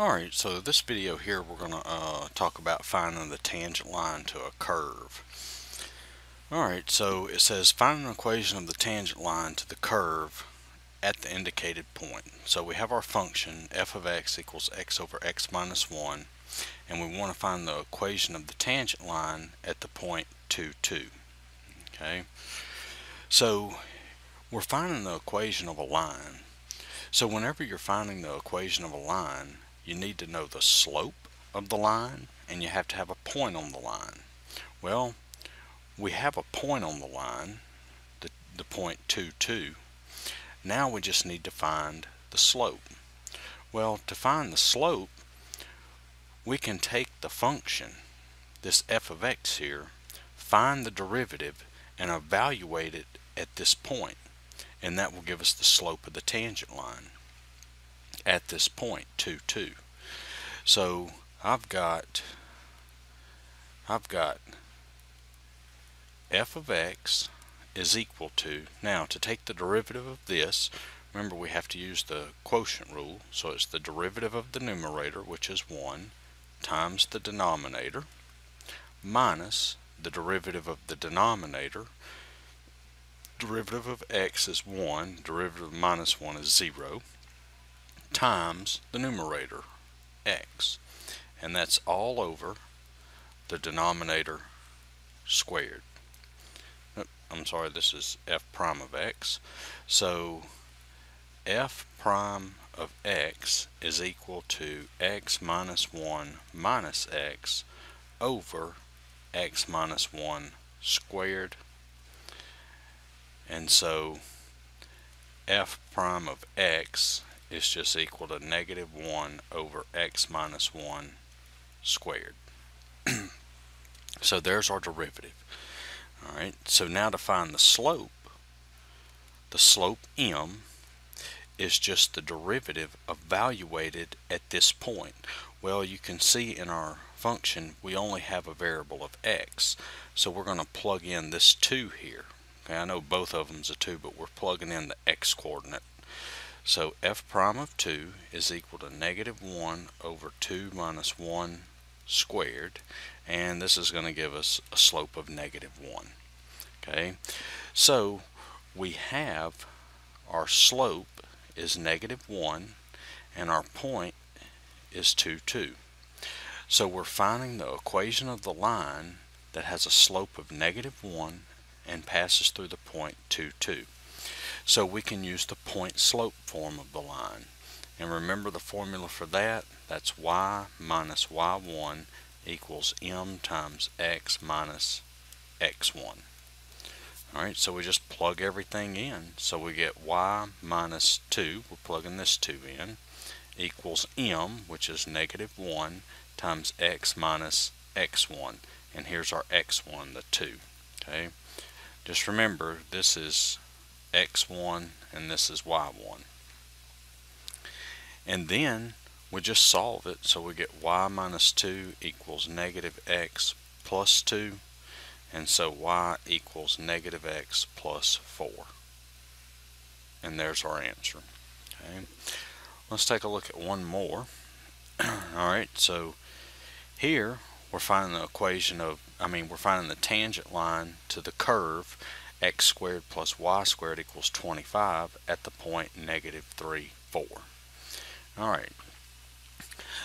Alright, so this video here we're going to uh, talk about finding the tangent line to a curve. Alright, so it says find an equation of the tangent line to the curve at the indicated point. So we have our function f of x equals x over x minus 1 and we want to find the equation of the tangent line at the point 2, 2. Okay, so we're finding the equation of a line. So whenever you're finding the equation of a line, you need to know the slope of the line and you have to have a point on the line. Well, we have a point on the line, the, the point 2, 2. Now we just need to find the slope. Well, to find the slope, we can take the function, this f of x here, find the derivative, and evaluate it at this point, and that will give us the slope of the tangent line at this point 2 2 so I've got I've got f of x is equal to now to take the derivative of this remember we have to use the quotient rule so it's the derivative of the numerator which is 1 times the denominator minus the derivative of the denominator. Derivative of x is 1 derivative of minus 1 is 0 times the numerator, x. And that's all over the denominator squared. I'm sorry, this is f prime of x. So f prime of x is equal to x minus 1 minus x over x minus 1 squared. And so f prime of x is just equal to negative 1 over x minus 1 squared. so there's our derivative. Alright, so now to find the slope, the slope m is just the derivative evaluated at this point. Well, you can see in our function we only have a variable of x, so we're going to plug in this 2 here. Okay, I know both of them's a 2, but we're plugging in the x coordinate so f prime of 2 is equal to negative 1 over 2 minus 1 squared and this is going to give us a slope of negative 1. Okay, so we have our slope is negative 1 and our point is 2, 2. So we're finding the equation of the line that has a slope of negative 1 and passes through the point 2, 2. So we can use the point slope form of the line. And remember the formula for that? That's y minus y1 equals m times x minus x1. Alright, so we just plug everything in. So we get y minus 2, we're plugging this 2 in, equals m, which is negative 1, times x minus x1. And here's our x1, the 2. Okay, Just remember, this is x1 and this is y1 and then we just solve it so we get y minus 2 equals negative x plus 2 and so y equals negative x plus 4 and there's our answer. Okay. Let's take a look at one more. Alright so here we're finding the equation of I mean we're finding the tangent line to the curve x squared plus y squared equals 25 at the point negative 3, 4. Alright,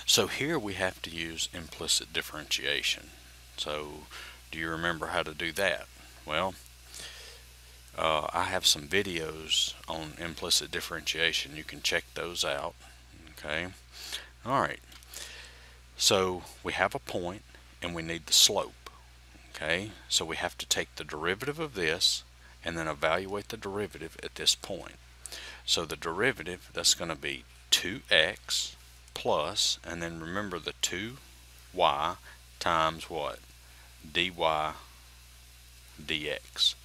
so here we have to use implicit differentiation. So do you remember how to do that? Well, uh, I have some videos on implicit differentiation. You can check those out. Okay. Alright. So we have a point and we need the slope. Okay, so we have to take the derivative of this and then evaluate the derivative at this point. So the derivative, that's going to be 2x plus, and then remember the 2y times what? dy dx.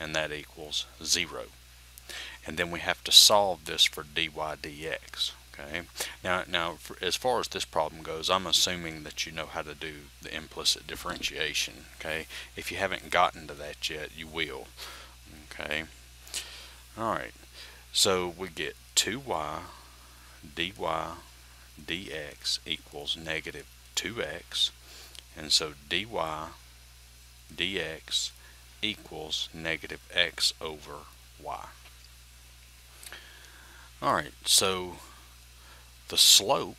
And that equals 0. And then we have to solve this for dy dx. Okay. Now, now, for, as far as this problem goes, I'm assuming that you know how to do the implicit differentiation. Okay. If you haven't gotten to that yet, you will. Okay. All right. So we get 2y dy dx equals negative 2x and so dy dx equals negative x over y. Alright, so the slope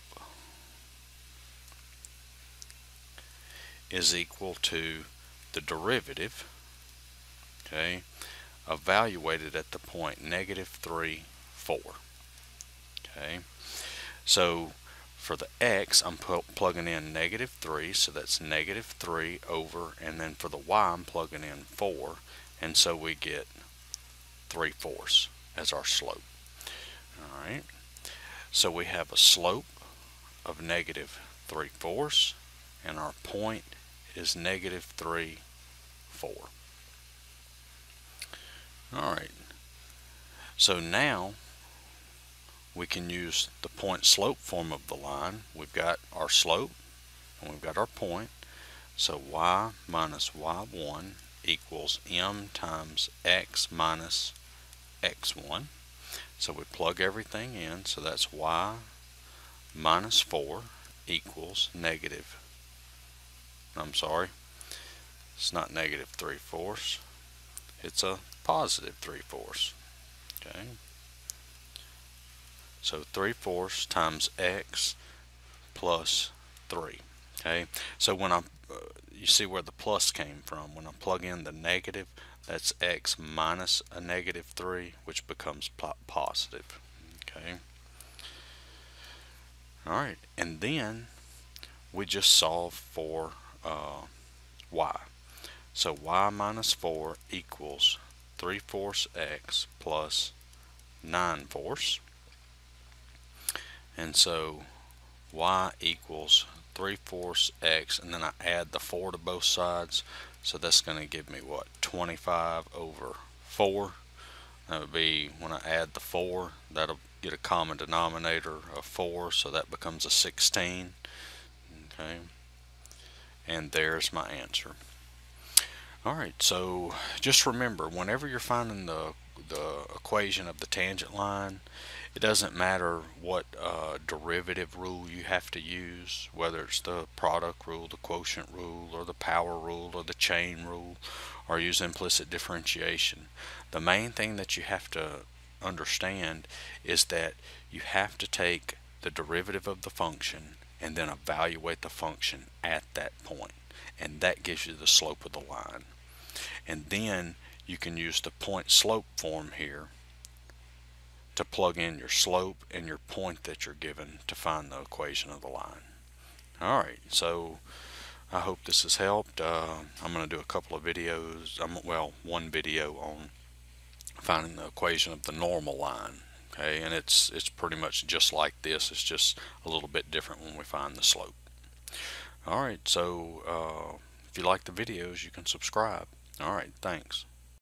is equal to the derivative, okay, evaluated at the point negative 3, 4. Okay, so for the x, I'm plugging in negative 3, so that's negative 3 over, and then for the y, I'm plugging in 4, and so we get 3 fourths as our slope. Alright, so we have a slope of negative 3 fourths, and our point is negative 3, 4. Alright, so now we can use the point slope form of the line. We've got our slope and we've got our point. So y minus y1 equals m times x minus x1. So we plug everything in. So that's y minus 4 equals negative. I'm sorry. It's not negative 3 fourths. It's a positive 3 fourths. Okay. So 3 fourths times x plus 3. Okay, so when I, you see where the plus came from. When I plug in the negative, that's x minus a negative 3, which becomes positive. Okay. Alright, and then we just solve for uh, y. So y minus 4 equals 3 fourths x plus 9 fourths and so y equals 3 fourths x and then I add the 4 to both sides. So that's going to give me what 25 over 4 that would be when I add the 4 that'll get a common denominator of 4 so that becomes a 16 okay. And there's my answer. Alright so just remember whenever you're finding the the equation of the tangent line it doesn't matter what uh, derivative rule you have to use, whether it's the product rule, the quotient rule, or the power rule, or the chain rule, or use implicit differentiation. The main thing that you have to understand is that you have to take the derivative of the function and then evaluate the function at that point and that gives you the slope of the line and then you can use the point slope form here to plug in your slope and your point that you're given to find the equation of the line. Alright, so I hope this has helped. Uh, I'm going to do a couple of videos, um, well, one video on finding the equation of the normal line. Okay, and it's it's pretty much just like this. It's just a little bit different when we find the slope. Alright, so uh, if you like the videos, you can subscribe. Alright, thanks.